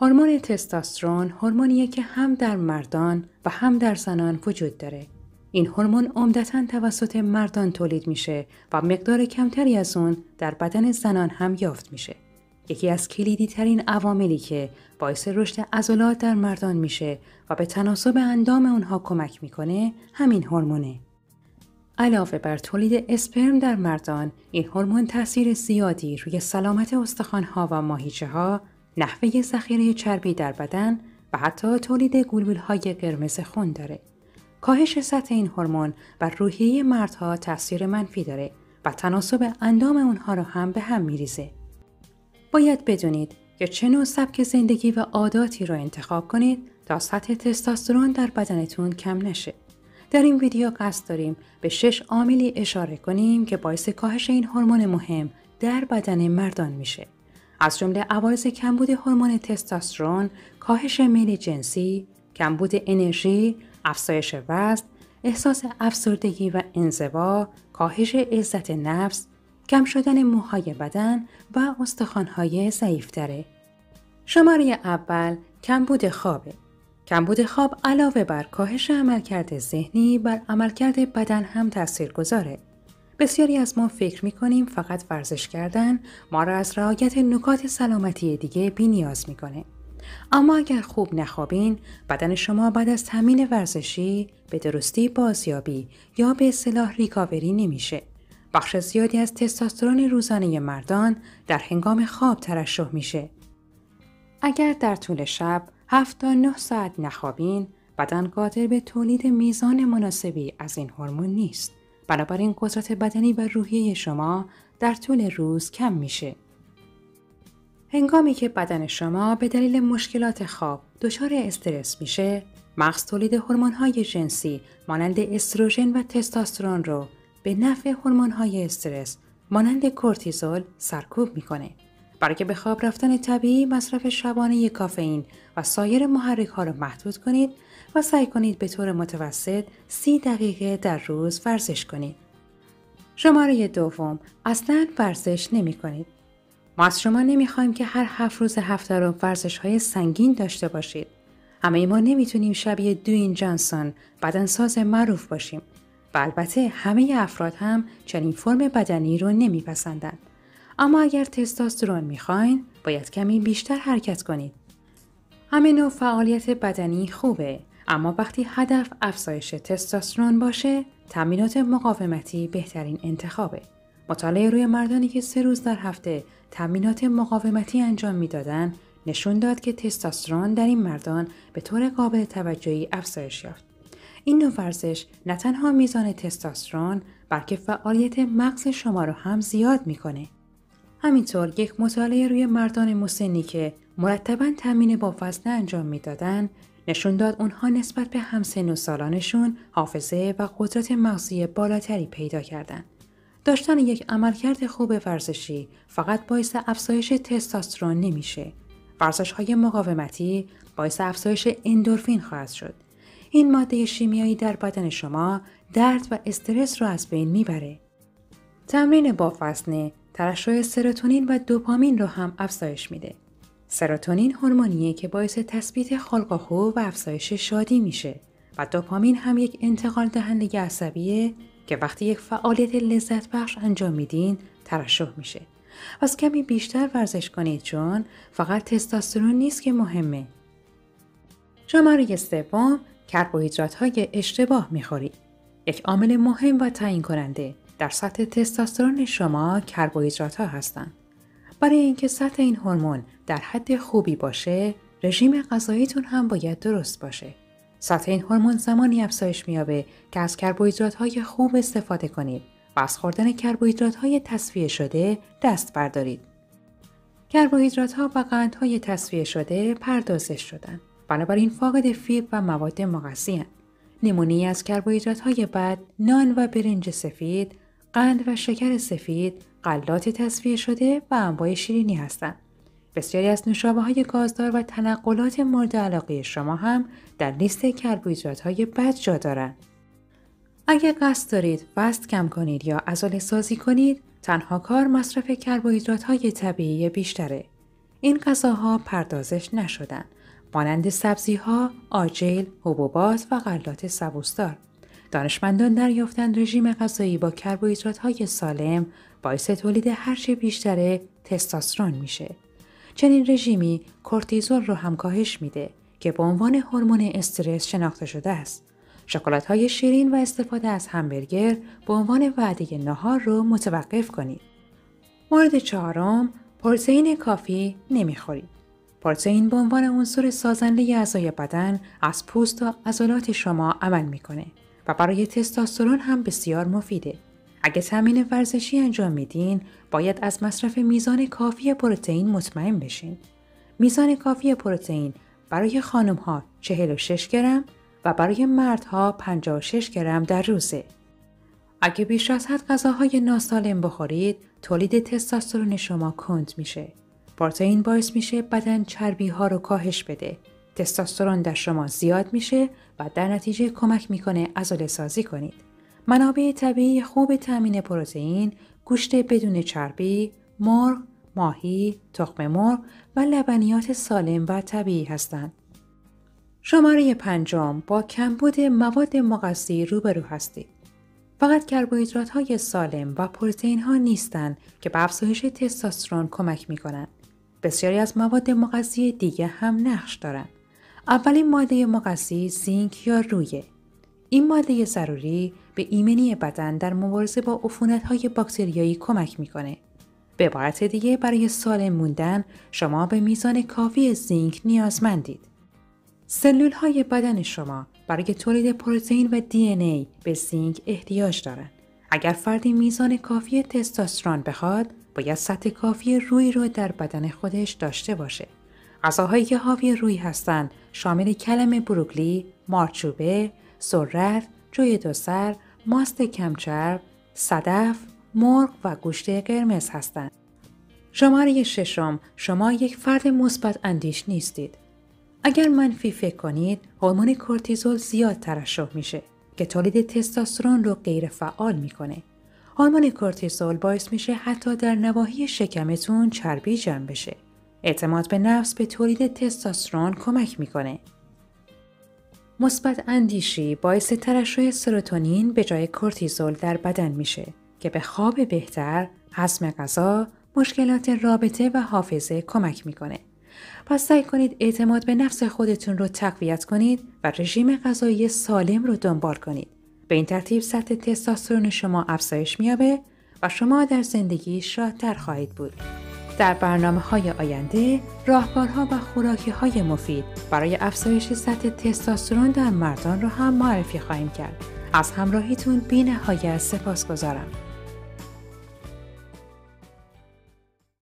هورمون تستوسترون هورمونیه که هم در مردان و هم در زنان وجود داره. این هورمون عمدتا توسط مردان تولید میشه و مقدار کمتری از اون در بدن زنان هم یافت میشه. یکی از کلیدی ترین عواملی که باعث رشد عضلات در مردان میشه و به تناسب اندام اونها کمک می‌کنه همین هورمونه. علاوه بر تولید اسپرم در مردان، این هورمون تاثیر زیادی روی سلامت استخوانها و ماهیچه ها، نحوه ذخیره چربی در بدن و حتی تولید های قرمز خون داره. کاهش سطح این هورمون بر روحیه مردها تاثیر منفی داره و تناسب اندام اونها را هم به هم میریزه. باید بدونید که چه نوع سبک زندگی و عاداتی را انتخاب کنید تا سطح تستوسترون در بدنتون کم نشه. در این ویدیو قصد داریم به شش عاملی اشاره کنیم که باعث کاهش این هورمون مهم در بدن مردان میشه. از جمله عوارض کمبود هورمون تستوسترون، کاهش میل جنسی، کمبود انرژی، افزایش وزن، احساس افسردگی و انزوا، کاهش عزت نفس، کم شدن موهای بدن و استخوانهای ضعیفتره. شماره اول کمبود خوابه. کمبود خواب علاوه بر کاهش عملکرد ذهنی بر عملکرد بدن هم تاثیر گذاره. بسیاری از ما فکر می کنیم فقط ورزش کردن ما را از رعایت نکات سلامتی دیگه بی نیاز می‌کنه. اما اگر خوب نخوابین بدن شما بعد از تمرین ورزشی به درستی بازیابی یا به اصطلاح ریکاوری نمیشه. بخش زیادی از تستوسترون روزانه مردان در هنگام خواب ترشح میشه. اگر در طول شب 7 تا 9 ساعت نخوابین بدن قادر به تولید میزان مناسبی از این هورمون نیست. بنابراین قدرت بدنی و روحیه شما در طول روز کم میشه. هنگامی که بدن شما به دلیل مشکلات خواب دچار استرس میشه، مغز تولید هورمون‌های جنسی مانند استروژن و تستوسترون رو به نفع هورمون‌های استرس مانند کورتیزول سرکوب می‌کنه. برای که به خواب رفتن طبیعی مصرف شبانه کافئین و سایر محرک ها رو محدود کنید و سعی کنید به طور متوسط سی دقیقه در روز ورزش کنید. شماره دوم اصلا ورزش نمی کنید. ما از شما نمی‌خوایم که هر هفت روز هفته رو ورزش های سنگین داشته باشید. همه ما نمی‌تونیم شبیه دوین جانسون بدنساز معروف باشیم و البته همه افراد هم چنین فرم بدنی رو نمیپسندند. اما اگر تستوسترون می‌خواین باید کمی بیشتر حرکت کنید. همه نوع فعالیت بدنی خوبه اما وقتی هدف افزایش تستوسترون باشه تمرینات مقاومتی بهترین انتخابه. مطالعه روی مردانی که سه روز در هفته تمرینات مقاومتی انجام می‌دادند نشون داد که تستوسترون در این مردان به طور قابل توجهی افزایش یافت. این نوع ورزش نه تنها میزان تستوسترون بلکه فعالیت مغز شما رو هم زیاد می‌کنه. همینطور یک مطالعه روی مردان مسنی که مرتبا تمرین با وزنه انجام می‌دادند نشون داد اونها نسبت به همسن و سالانشون حافظه و قدرت مغزی بالاتری پیدا کردند. داشتن یک عملکرد خوب ورزشی فقط باعث افزایش تستوسترون نمیشه. ورزش های مقاومتی باعث افزایش اندورفین خواهد شد. این ماده شیمیایی در بدن شما درد و استرس رو از بین می‌بره. تمرین با ترشح سروتونین و دوپامین رو هم افزایش میده. سروتونین هورمونیه که باعث تثبیت خلق و افزایش شادی میشه و دوپامین هم یک انتقال دهنده عصبیه که وقتی یک فعالیت لذت بخش انجام میدین ترشح میشه. از کمی بیشتر ورزش کنید چون فقط تستوسترون نیست که مهمه. شماره سوم کربوهیدرات های اشتباه می‌خورید. یک عامل مهم و تعیین کننده در سطح تستوسترون شما کربوهیدرات ها هستند. برای اینکه سطح این هورمون در حد خوبی باشه، رژیم غذاییتون هم باید درست باشه. سطح این هورمون زمانی افزایش مییابه که از کربوهیدرات های خوب استفاده کنید و از خوردن کربوهیدرات های تصفیه شده دست بردارید. کربوهیدرات ها و قندهای تصفیه شده پردازش شدن. بنابراین فاقد فیبر و مواد مغذی نمونی از کربوهیدرات های بد، نان و برنج سفید، قند و شکر سفید، غلات تصفیه شده و انواع شیرینی هستند. بسیاری از نوشابه های گازدار و تنقلات مورد علاقه شما هم در لیست کربوهیدرات های بد جا دارند. اگر قصد دارید وزن کم کنید یا عضله سازی کنید، تنها کار مصرف کربوهیدرات های طبیعی بیشتره. این غذاها پردازش نشدن مانند سبزی ها، آجیل، حبوبات و غلات سبوسدار. دانشمندان دریافتند رژیم غذایی با کربوهیدرات های سالم باعث تولید هرچه بیشتر تستاسترون میشه. چنین رژیمی کورتیزول رو هم کاهش میده که به عنوان هورمون استرس شناخته شده است. شکلات های شیرین و استفاده از همبرگر به عنوان وعده نهار رو متوقف کنید. مورد چهارم پروتئین کافی نمی‌خورید. پروتئین به عنوان عنصر سازنده اعضای بدن از پوست و عضلات شما عمل می‌کنه و برای تستاسترون هم بسیار مفیده. اگه تمرین ورزشی انجام میدین، باید از مصرف میزان کافی پروتئین مطمئن بشین. میزان کافی پروتئین برای خانم ها 46 گرم و برای مردها 56 گرم در روزه. اگه بیش از حد غذاهای ناسالم بخورید، تولید تستاسترون شما کند میشه. پروتئین باعث میشه بدن چربی ها رو کاهش بده. تستاسترون در شما زیاد میشه و در نتیجه کمک می‌کنه عضله سازی کنید. منابع طبیعی خوب تامین پروتئین گوشت بدون چربی، مرغ، ماهی، تخم مرغ و لبنیات سالم و طبیعی هستند. شماره پنجم با کمبود مواد مغذی روبرو هستید. فقط کربوهیدرات های سالم و پروتئین ها نیستند که به افزایش تستاسترون کمک می کنند. بسیاری از مواد مغذی دیگه هم نقش دارند. اولین ماده مغذی زینک یا رویه. این ماده ضروری به ایمنی بدن در مبارزه با عفونت های باکتریایی کمک می‌کنه. به عبارت دیگه برای سالم موندن شما به میزان کافی زینک نیازمندید. سلول های بدن شما برای تولید پروتئین و دی ای به زینک احتیاج دارند. اگر فردی میزان کافی تستوسترون بخواد، باید سطح کافی روی رو در بدن خودش داشته باشه. غذاهایی که حاوی روی هستند شامل کلم بروکلی، مارچوبه، سرت، جوی دو سر، ماست کمچرب، صدف، مرغ و گوشت قرمز هستند. شماره ششم شما یک فرد مثبت اندیش نیستید. اگر منفی فکر کنید، هورمون کورتیزول زیاد ترشح میشه که تولید تستوسترون رو غیر فعال می‌کنه. هورمون کورتیزول باعث میشه حتی در نواحی شکمتون چربی جمع بشه. اعتماد به نفس به تولید تستوسترون کمک می‌کنه. مثبت اندیشی باعث ترشح سروتونین به جای کورتیزول در بدن میشه که به خواب بهتر، هضم غذا، مشکلات رابطه و حافظه کمک می‌کنه. پس سعی کنید اعتماد به نفس خودتون رو تقویت کنید و رژیم غذایی سالم رو دنبال کنید. به این ترتیب سطح تستوسترون شما افزایش میابه و شما در زندگی شادتر خواهید بود. در برنامه های آینده راهکارها و خوراکی های مفید برای افزایش سطح تستوسترون در مردان را هم معرفی خواهیم کرد. از همراهیتون بی نهایت سپاس گذارم.